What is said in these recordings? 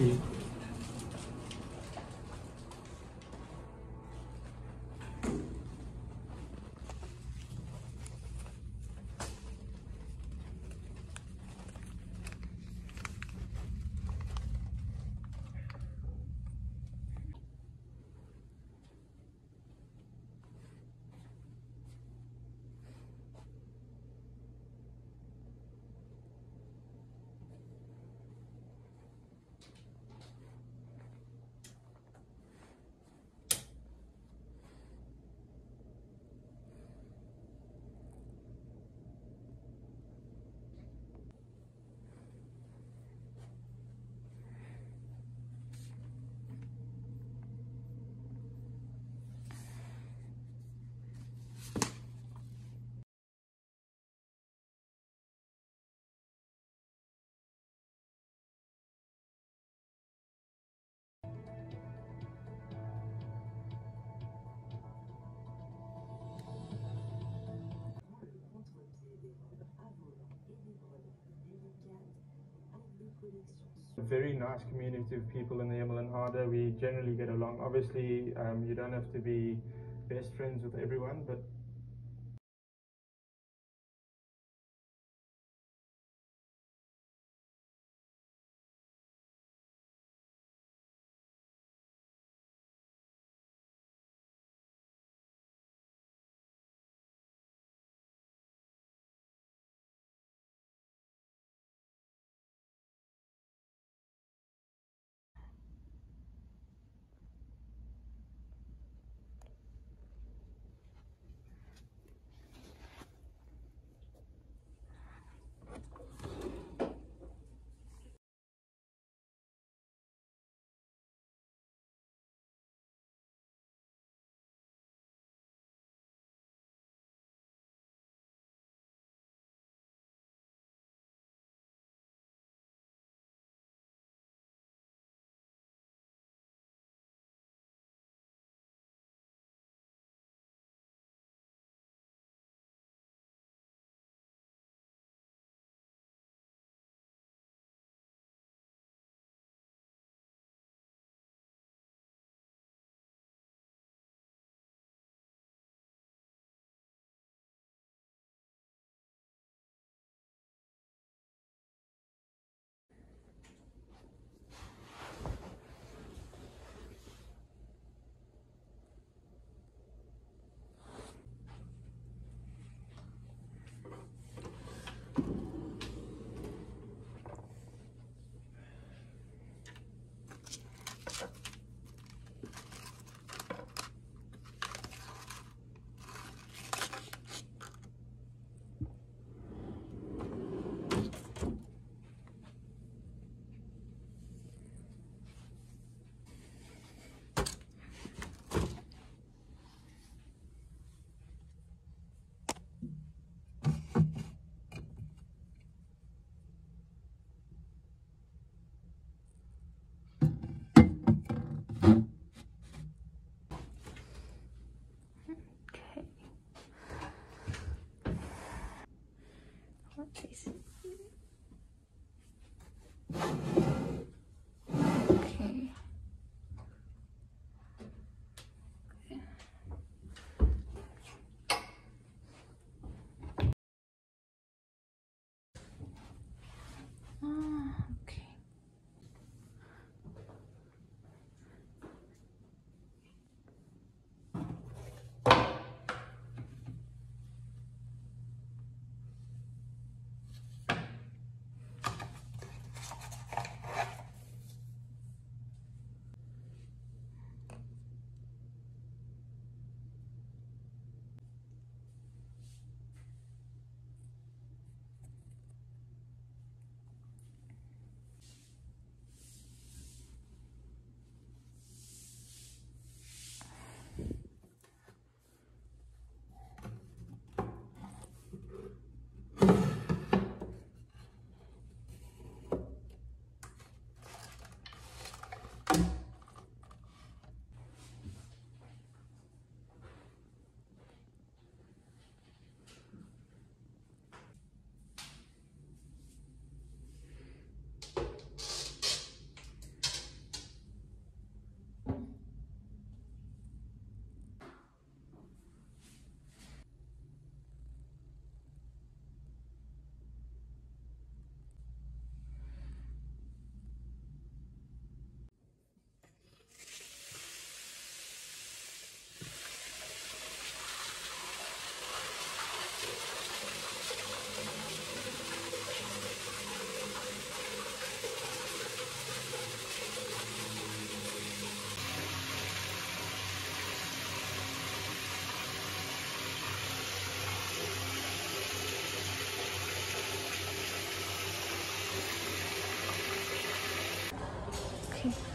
you. A very nice community of people in the Emerald Harder. We generally get along. Obviously, um, you don't have to be best friends with everyone, but you Okay.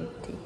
everything